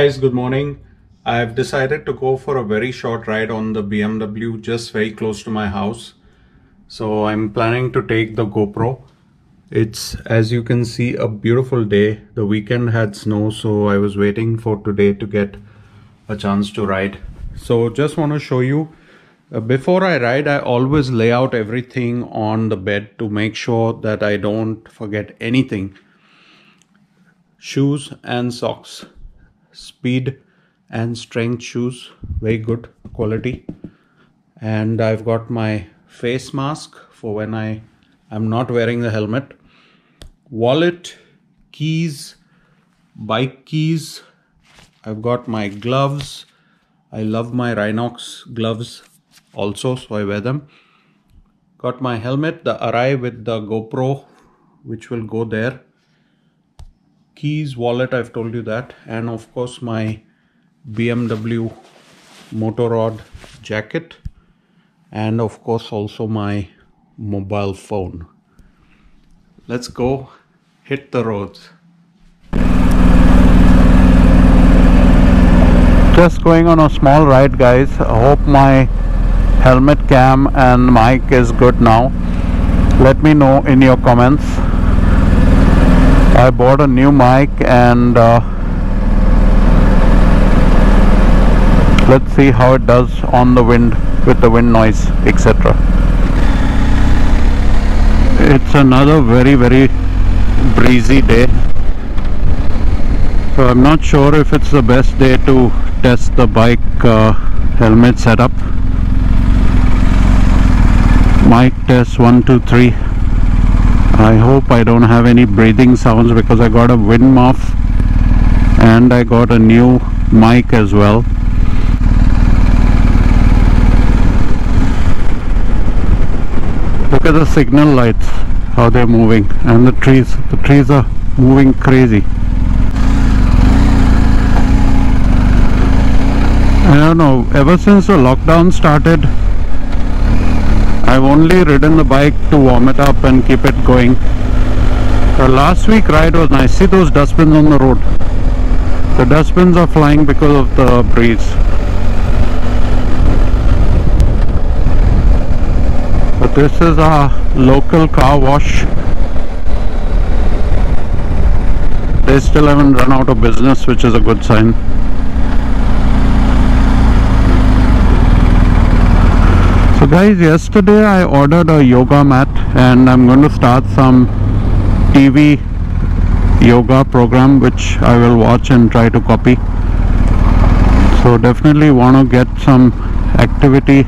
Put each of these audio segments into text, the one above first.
guys, good morning. I've decided to go for a very short ride on the BMW just very close to my house. So I'm planning to take the GoPro. It's, as you can see, a beautiful day. The weekend had snow, so I was waiting for today to get a chance to ride. So just want to show you, uh, before I ride, I always lay out everything on the bed to make sure that I don't forget anything. Shoes and socks speed and strength shoes very good quality. And I've got my face mask for when I am not wearing the helmet. Wallet keys bike keys. I've got my gloves. I love my Rynox gloves also so I wear them. Got my helmet the Arai with the GoPro which will go there keys wallet I've told you that. And of course my BMW Motorrad jacket. And of course also my mobile phone. Let's go hit the roads. Just going on a small ride guys. I hope my helmet cam and mic is good now. Let me know in your comments I bought a new mic and uh, let's see how it does on the wind with the wind noise etc it's another very very breezy day. So I'm not sure if it's the best day to test the bike uh, helmet setup. Mic test 1 2 3 I hope I don't have any breathing sounds because I got a wind muff and I got a new mic as well. Look at the signal lights how they're moving and the trees. The trees are moving crazy. I don't know ever since the lockdown started I've only ridden the bike to warm it up and keep it going. The last week ride was nice. See those dustbins on the road? The dustbins are flying because of the breeze. But this is a local car wash. They still haven't run out of business which is a good sign. Guys yesterday I ordered a yoga mat and I'm going to start some TV yoga program which I will watch and try to copy. So definitely want to get some activity.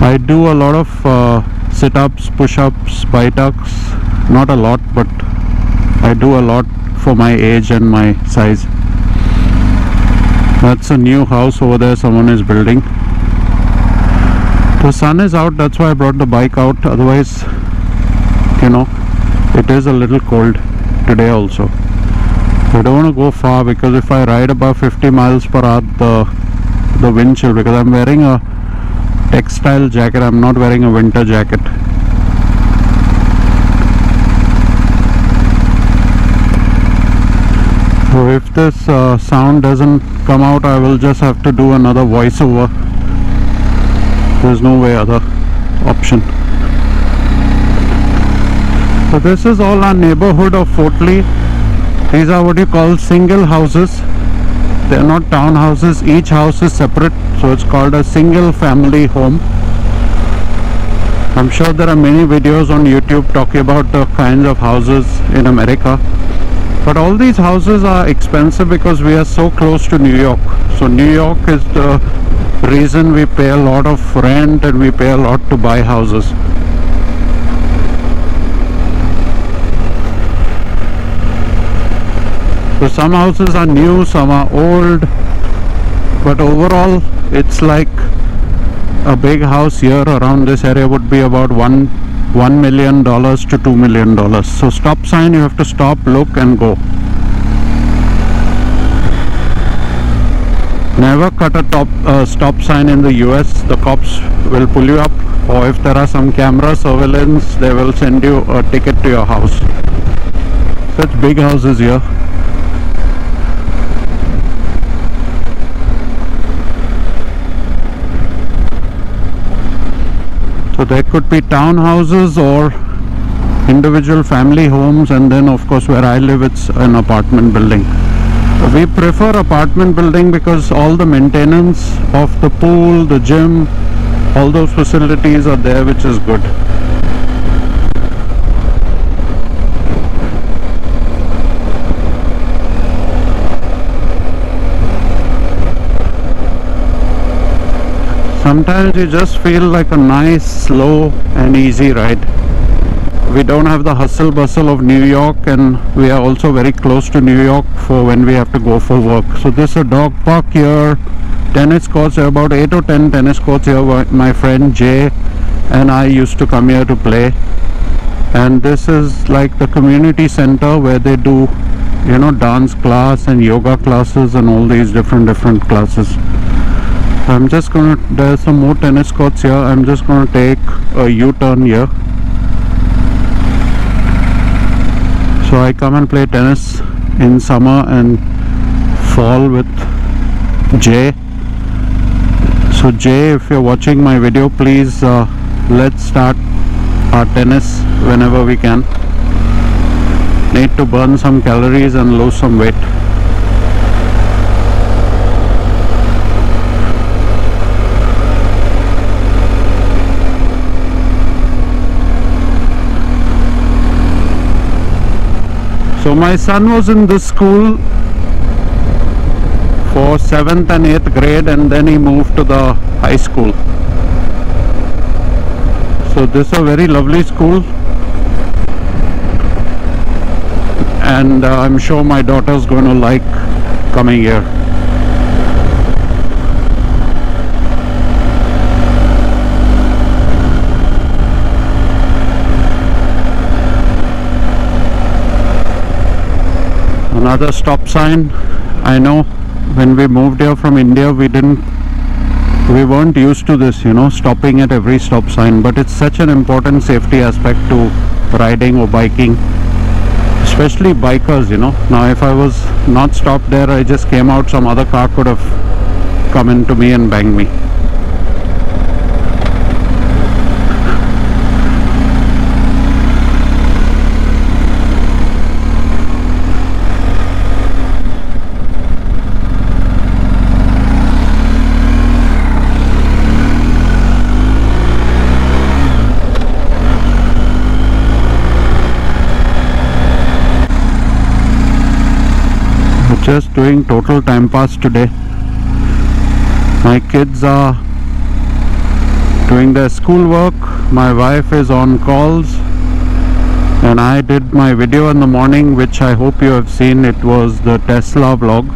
I do a lot of uh, sit-ups push-ups tucks not a lot but I do a lot for my age and my size. That's a new house over there someone is building the sun is out that's why I brought the bike out otherwise you know it is a little cold today also. I don't want to go far because if I ride above 50 miles per hour the the wind chill because I'm wearing a textile jacket I'm not wearing a winter jacket. So if this uh, sound doesn't come out I will just have to do another voiceover there's no way other option. So this is all our neighborhood of Fort Lee. These are what you call single houses. They're not townhouses. Each house is separate so it's called a single family home. I'm sure there are many videos on YouTube talking about the kinds of houses in America. But all these houses are expensive because we are so close to New York. So New York is the reason we pay a lot of rent and we pay a lot to buy houses. So some houses are new some are old but overall it's like a big house here around this area would be about one one million dollars to two million dollars. So stop sign you have to stop look and go Never cut a top uh, stop sign in the US. The cops will pull you up or if there are some camera surveillance, they will send you a ticket to your house. Such big houses here. So there could be townhouses or individual family homes and then of course where I live it's an apartment building. We prefer apartment building because all the maintenance of the pool, the gym, all those facilities are there which is good. Sometimes you just feel like a nice, slow and easy ride. We don't have the hustle bustle of New York and we are also very close to New York for when we have to go for work. So this is a dog park here, tennis courts, are about 8 or 10 tennis courts here. My friend Jay and I used to come here to play. And this is like the community center where they do, you know, dance class and yoga classes and all these different different classes. I'm just gonna there's some more tennis courts here I'm just gonna take a U-turn here so I come and play tennis in summer and fall with Jay. So Jay if you're watching my video please uh, let's start our tennis whenever we can. Need to burn some calories and lose some weight So my son was in this school for 7th and 8th grade and then he moved to the high school. So this is a very lovely school and uh, I'm sure my daughter's going to like coming here. Another stop sign. I know when we moved here from India we didn't we weren't used to this you know stopping at every stop sign. But it's such an important safety aspect to riding or biking especially bikers you know. Now if I was not stopped there I just came out some other car could have come into me and banged me just doing total time pass today. My kids are doing their school work my wife is on calls. And I did my video in the morning which I hope you have seen. It was the Tesla vlog.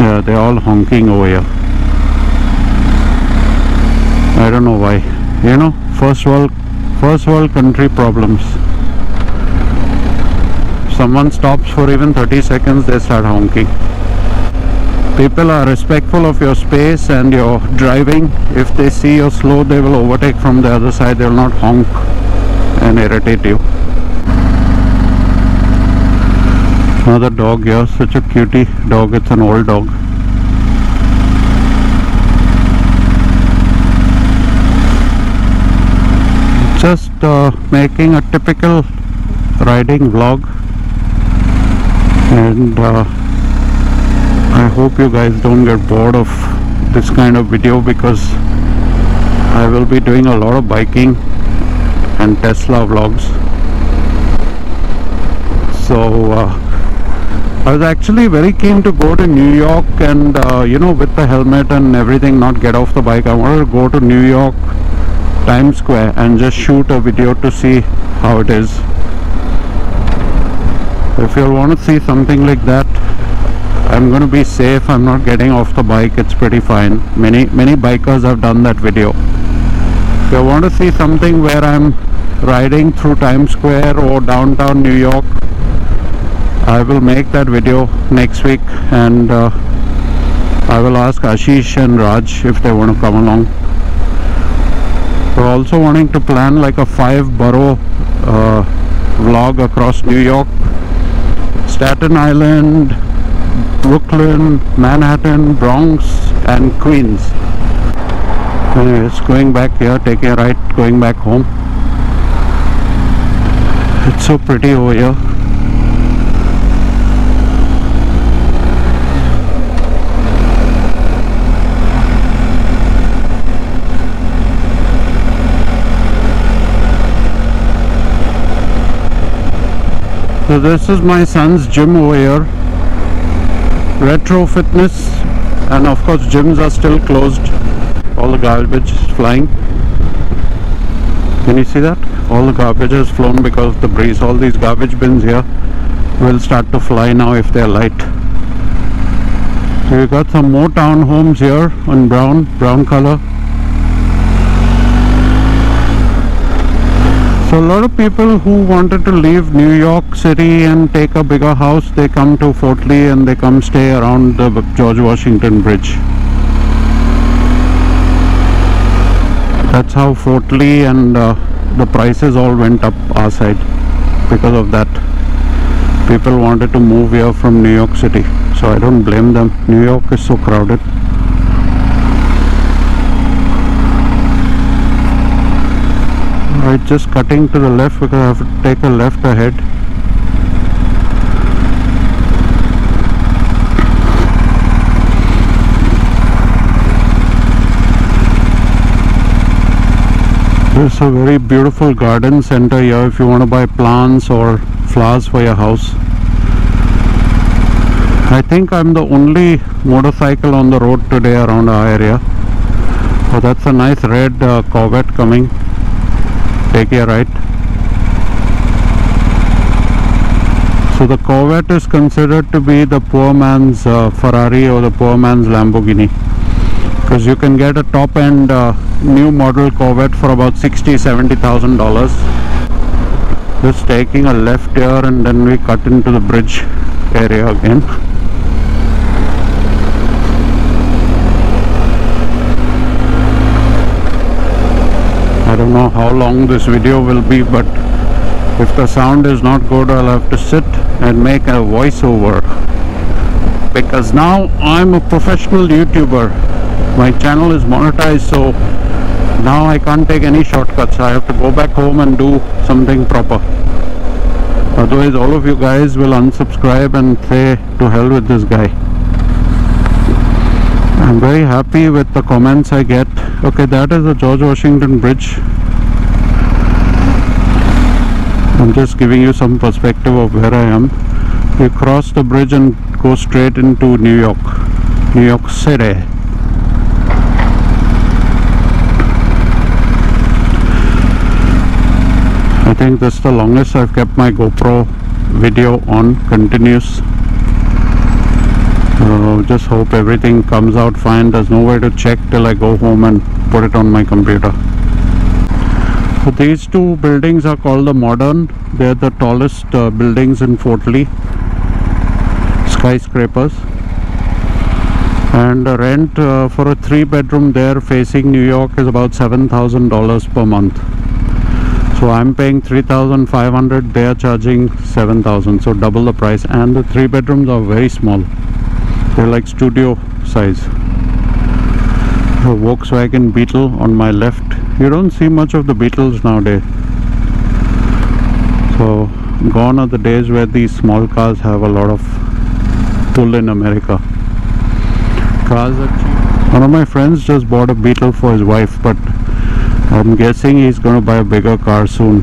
Yeah they're all honking over here. I don't know why. You know first world first world country problems someone stops for even 30 seconds they start honking. People are respectful of your space and your driving. If they see you slow they will overtake from the other side they will not honk and irritate you. Another dog here such a cutie dog it's an old dog. Just uh, making a typical riding vlog and uh, I hope you guys don't get bored of this kind of video because I will be doing a lot of biking and Tesla vlogs. So uh, I was actually very keen to go to New York and uh, you know with the helmet and everything not get off the bike. I wanted to go to New York Times Square and just shoot a video to see how it is if you want to see something like that I'm going to be safe I'm not getting off the bike it's pretty fine. Many many bikers have done that video. If you want to see something where I'm riding through Times Square or downtown New York I will make that video next week and uh, I will ask Ashish and Raj if they want to come along. We're also wanting to plan like a five borough uh, vlog across New York Staten Island, Brooklyn, Manhattan, Bronx and Queens. Anyways, going back here, taking a right, going back home. It's so pretty over here. So this is my son's gym over here. Retro Fitness and of course gyms are still closed. All the garbage is flying. Can you see that? All the garbage has flown because of the breeze. All these garbage bins here will start to fly now if they're light. So we got some more townhomes here on brown, brown color. So a lot of people who wanted to leave New York City and take a bigger house, they come to Fort Lee and they come stay around the George Washington Bridge. That's how Fort Lee and uh, the prices all went up our side because of that. People wanted to move here from New York City. So I don't blame them. New York is so crowded. Just cutting to the left because I have to take a left ahead. There's a very beautiful garden center here if you want to buy plants or flowers for your house. I think I'm the only motorcycle on the road today around our area. Oh, that's a nice red uh, Corvette coming. Take a right. So the Corvette is considered to be the poor man's uh, Ferrari or the poor man's Lamborghini. Because you can get a top end uh, new model Corvette for about 60 70 thousand dollars. Just taking a left here and then we cut into the bridge area again I don't know how long this video will be but if the sound is not good I'll have to sit and make a voiceover. Because now I'm a professional YouTuber. My channel is monetized so now I can't take any shortcuts. I have to go back home and do something proper. Otherwise all of you guys will unsubscribe and say to hell with this guy I'm very happy with the comments I get. Okay that is the George Washington Bridge. I'm just giving you some perspective of where I am. You cross the bridge and go straight into New York. New York City. I think that's the longest I've kept my GoPro video on continuous uh, just hope everything comes out fine. There's no way to check till I go home and put it on my computer. So these two buildings are called the modern. They're the tallest uh, buildings in Fort Lee. Skyscrapers. And the rent uh, for a three bedroom there facing New York is about $7,000 per month. So I'm paying 3500 they are charging 7000 so double the price. And the three bedrooms are very small they're like studio size. The Volkswagen Beetle on my left. You don't see much of the Beetles nowadays. So gone are the days where these small cars have a lot of pull in America. Cars are cheap. One of my friends just bought a Beetle for his wife but I'm guessing he's going to buy a bigger car soon.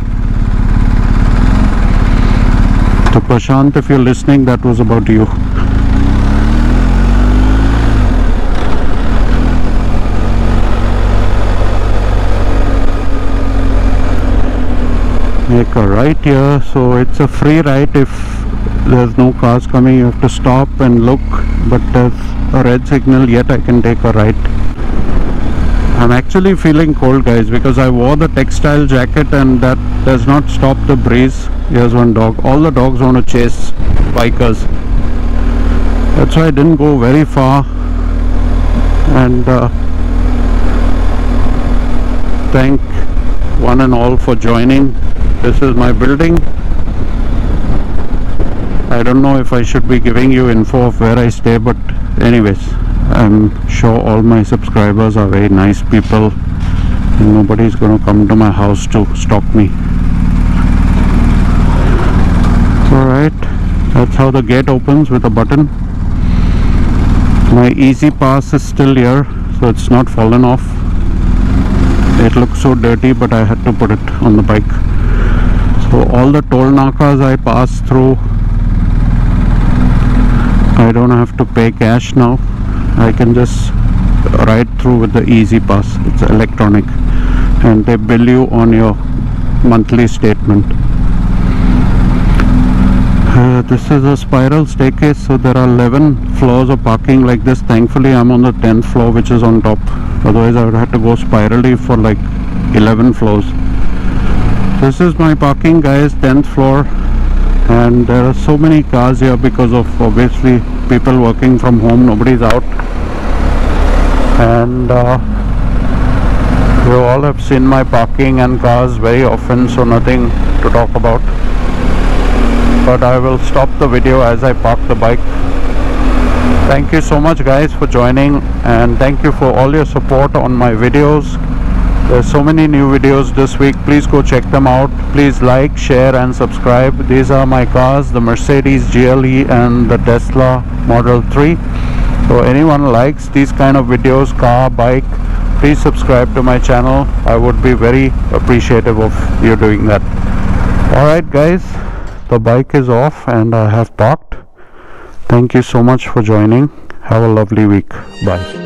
So Prashant, if you're listening, that was about you. Make a right here, so it's a free right if there's no cars coming, you have to stop and look, but there's a red signal, yet I can take a right. I'm actually feeling cold guys because I wore the textile jacket and that does not stop the breeze. Here's one dog. All the dogs want to chase bikers. That's why I didn't go very far and uh, thank one and all for joining. This is my building. I don't know if I should be giving you info of where I stay but anyways I'm sure all my subscribers are very nice people and nobody's gonna come to my house to stalk me. Alright that's how the gate opens with a button. My E-ZPass is still here so it's not fallen off. It looks so dirty but I had to put it on the bike so all the toll nakas I pass through I don't have to pay cash now. I can just ride through with the E-ZPass it's electronic. And they bill you on your monthly statement. Uh, this is a spiral staircase so there are 11 floors of parking like this. Thankfully I'm on the 10th floor which is on top. Otherwise I would have to go spirally for like 11 floors this is my parking guys 10th floor. And there are so many cars here because of obviously people working from home. Nobody's out. And uh, you all have seen my parking and cars very often so nothing to talk about. But I will stop the video as I park the bike. Thank you so much guys for joining. And thank you for all your support on my videos there's so many new videos this week. Please go check them out. Please like share and subscribe. These are my cars the Mercedes GLE and the Tesla Model 3 so anyone likes these kind of videos car bike please subscribe to my channel. I would be very appreciative of you doing that. Alright guys. The bike is off and I have parked. Thank you so much for joining. Have a lovely week. Bye